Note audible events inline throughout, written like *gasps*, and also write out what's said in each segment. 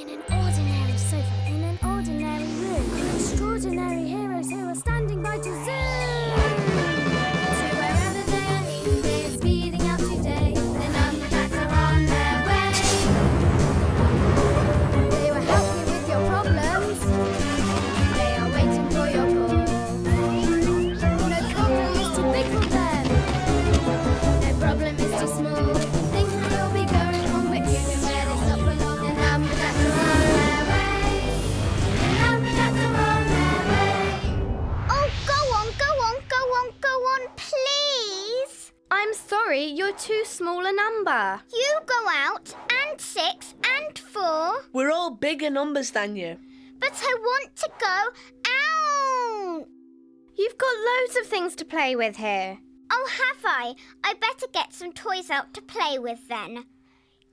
In an ordinary sofa, in an ordinary room, extraordinary heroes who are standing by to zoom. To sorry, too small a number. You go out, and six, and four. We're all bigger numbers than you. But I want to go out. You've got loads of things to play with here. Oh, have I? I better get some toys out to play with then.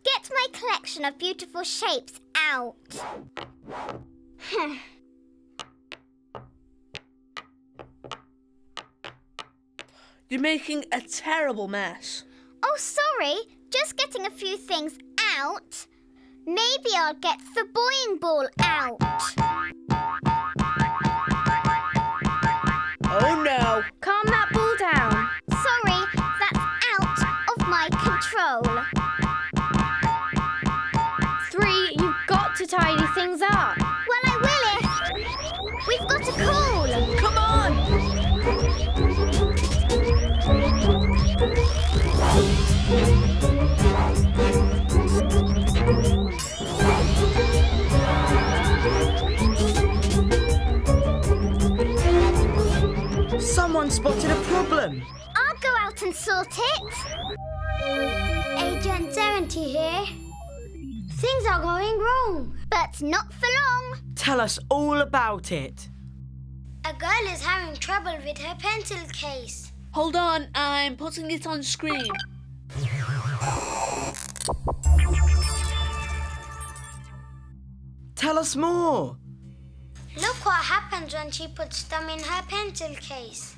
Get my collection of beautiful shapes out. *sighs* You're making a terrible mess. Oh, sorry. Just getting a few things out. Maybe I'll get the boying ball out. Someone spotted a problem. I'll go out and sort it. Agent 70 here. Things are going wrong, but not for long. Tell us all about it. A girl is having trouble with her pencil case. Hold on, I'm putting it on screen. Tell us more. Look what happens when she puts them in her pencil case.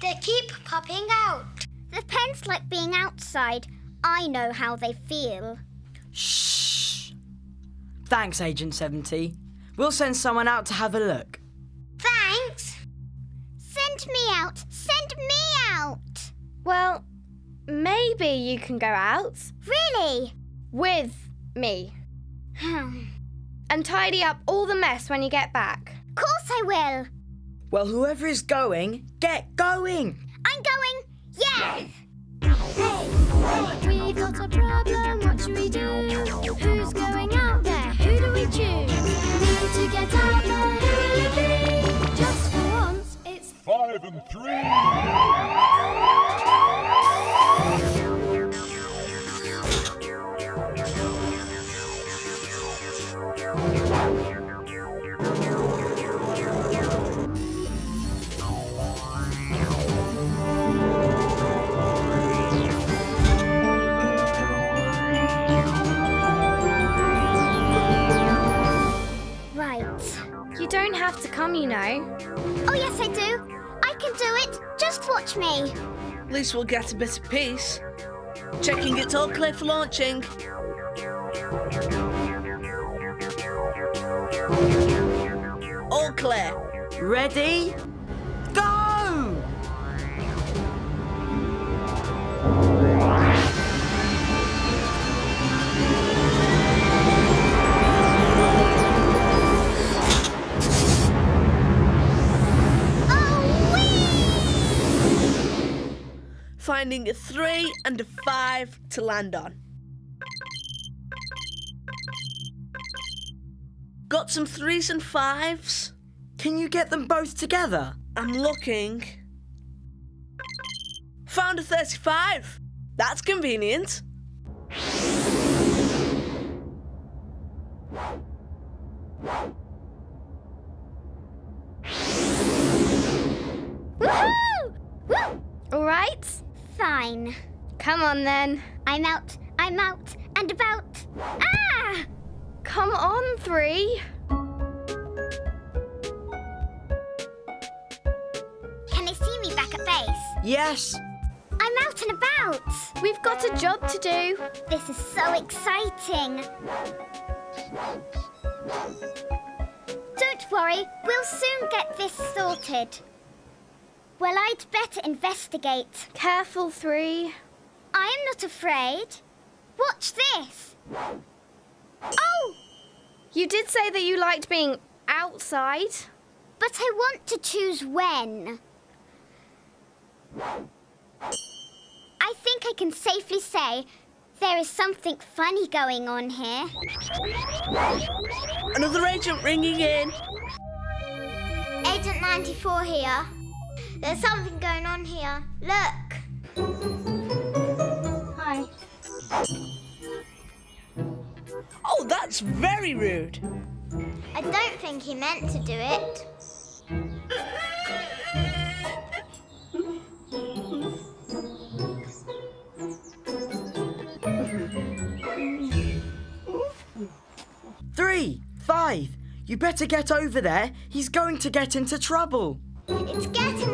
They keep popping out. The pens like being outside. I know how they feel. Shh. Thanks, Agent 70. We'll send someone out to have a look. Thanks. Send me out. Send me out. Well, maybe you can go out Really? with me hmm. and tidy up all the mess when you get back. Of course I will. Well, whoever is going, get going. I'm going. Yes. We've got a problem, what should we do? Who's going out there? Who do we choose? Need to get out have to come, you know. Oh, yes, I do. I can do it. Just watch me. At least we'll get a bit of peace. Checking it's all clear for launching. All clear. Ready? Go! Finding a three and a five to land on. Got some threes and fives. Can you get them both together? I'm looking. Found a 35. That's convenient. Fine. Come on then. I'm out. I'm out and about. Ah! Come on, three. Can they see me back at base? Yes. I'm out and about. We've got a job to do. This is so exciting. Don't worry, we'll soon get this sorted. Well, I'd better investigate. Careful, three. I am not afraid. Watch this. Oh, You did say that you liked being outside. but I want to choose when. I think I can safely say there is something funny going on here. Another agent ringing in. Agent 94 here. There's something going on here. Look. Hi. Oh, that's very rude. I don't think he meant to do it. Three, five. You better get over there. He's going to get into trouble. It's getting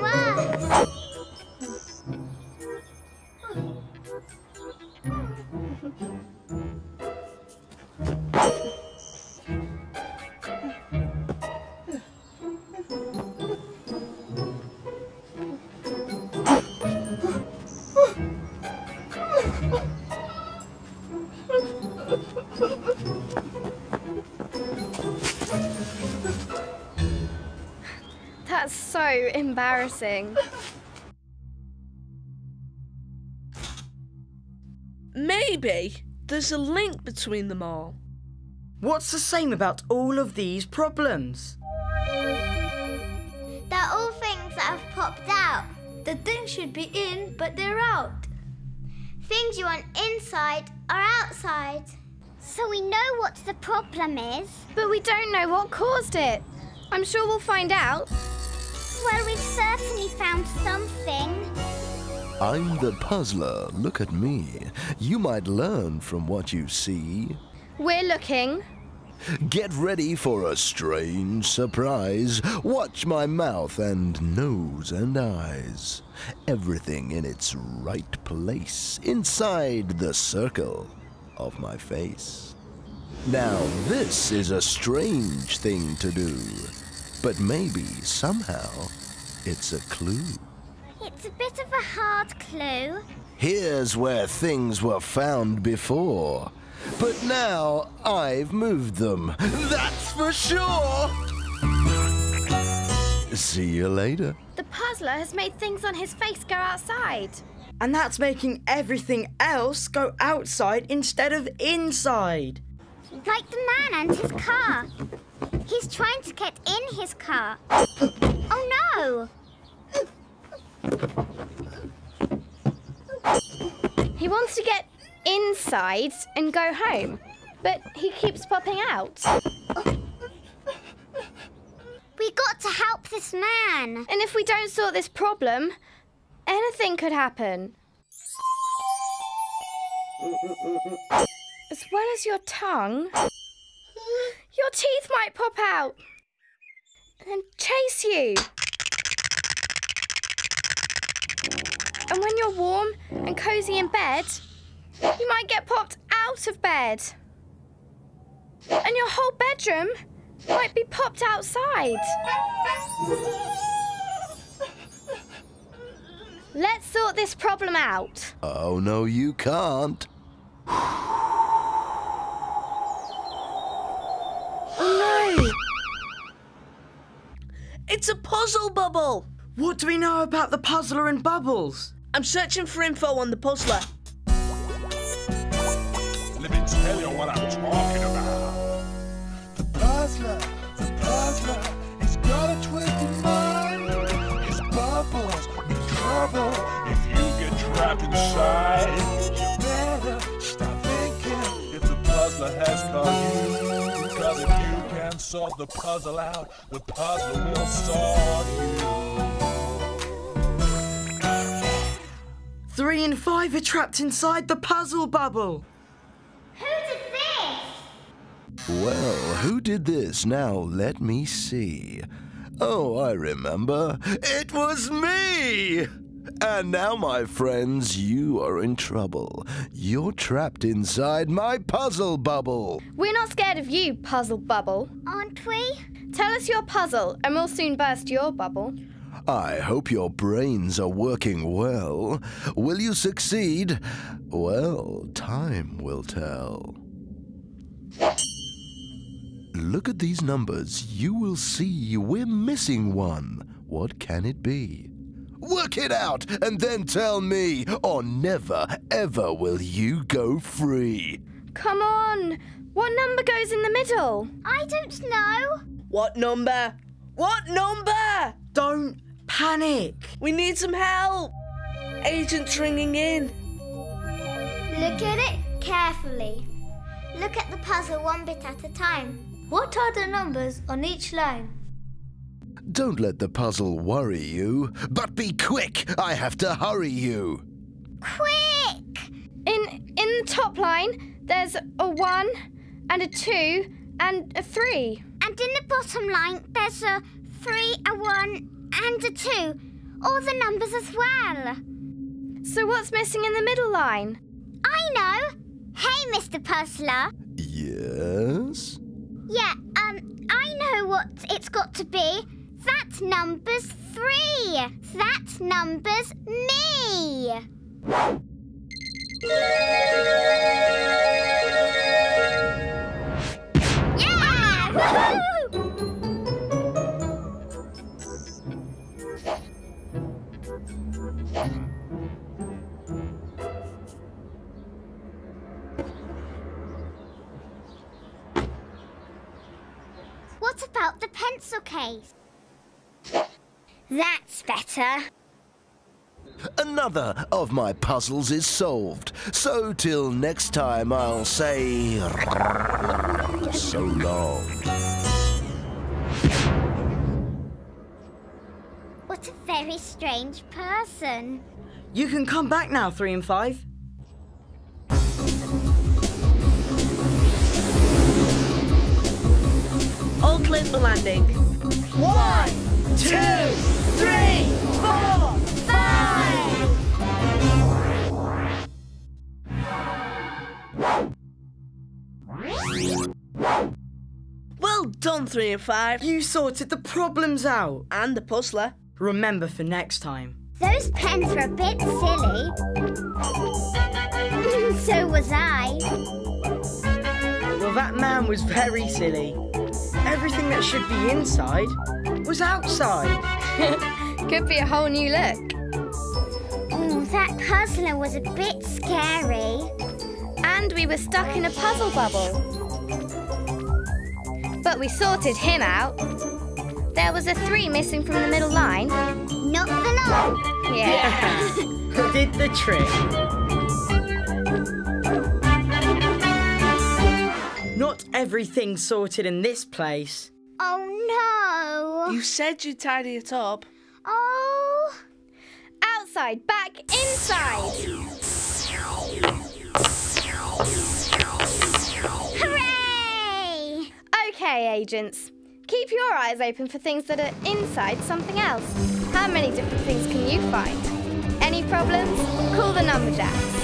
That's so embarrassing. Maybe there's a link between them all. What's the same about all of these problems? They're all things that have popped out. The things should be in, but they're out. Things you want inside are outside. So we know what the problem is. But we don't know what caused it. I'm sure we'll find out. Well, we've certainly found something. I'm the puzzler. Look at me. You might learn from what you see. We're looking. Get ready for a strange surprise. Watch my mouth and nose and eyes. Everything in its right place inside the circle of my face. Now, this is a strange thing to do, but maybe somehow it's a clue. It's a bit of a hard clue. Here's where things were found before. But now I've moved them. That's for sure. See you later. The puzzler has made things on his face go outside. And that's making everything else go outside instead of inside. Like the man and his car. He's trying to get in his car. Oh no! He wants to get inside and go home, but he keeps popping out. We got to help this man. And if we don't sort this problem, anything could happen. As well as your tongue, your teeth might pop out and chase you. And when you're warm and cozy in bed, you might get popped out of bed. And your whole bedroom might be popped outside. Let's sort this problem out. Oh, no, you can't. Oh *gasps* no! It's a puzzle bubble. What do we know about the puzzler and bubbles? I'm searching for info on the puzzler. Let me tell you what I'm talking about. The puzzler, puzzler, trapped inside. You better stop thinking if the puzzler has caught you. Because if you can solve the puzzle out, the puzzler will solve you. Three and five are trapped inside the puzzle bubble. Who did this? Well, who did this? Now, let me see. Oh, I remember. It was me! And now, my friends, you are in trouble. You're trapped inside my puzzle bubble. We're not scared of you, Puzzle Bubble. Aren't we? Tell us your puzzle, and we'll soon burst your bubble. I hope your brains are working well. Will you succeed? Well, time will tell. Look at these numbers. You will see we're missing one. What can it be? Work it out and then tell me, or never, ever will you go free. Come on! What number goes in the middle? I don't know. What number? What number? Don't panic. We need some help. Agent's ringing in. Look at it carefully. Look at the puzzle one bit at a time. What are the numbers on each line? Don't let the puzzle worry you, but be quick. I have to hurry you. Quick! In in the top line, there's a one and a two and a three. And in the bottom line, there's a three, a one, and a two. All the numbers as well. So what's missing in the middle line? I know. Hey, Mr. Puzzler. Yes? Yeah, um, I know what it's got to be. That number's three. That number's me. Yeah! *laughs* What about the pencil case? That's better. Another of my puzzles is solved. So till next time, I'll say so long. What a very strange person. You can come back now, three and five. All clear for landing. One, two, three, four, five. Well done, three and five. You sorted the problems out. And the puzzler. Remember for next time. Those pens are a bit silly. *laughs* so was I. Well, that man was very silly. Everything that should be inside was outside. *laughs* Could be a whole new look. Ooh, that puzzler was a bit scary. And we were stuck in a puzzle bubble. But we sorted him out. There was a three missing from the middle line. Not for long. Yeah. *laughs* Did the trick. Not everything's sorted in this place. Oh You said you'd tidy it up. Oh. Outside, back, inside. Hooray! Okay, agents. Keep your eyes open for things that are inside something else. How many different things can you find? Any problems? Call the number jacks.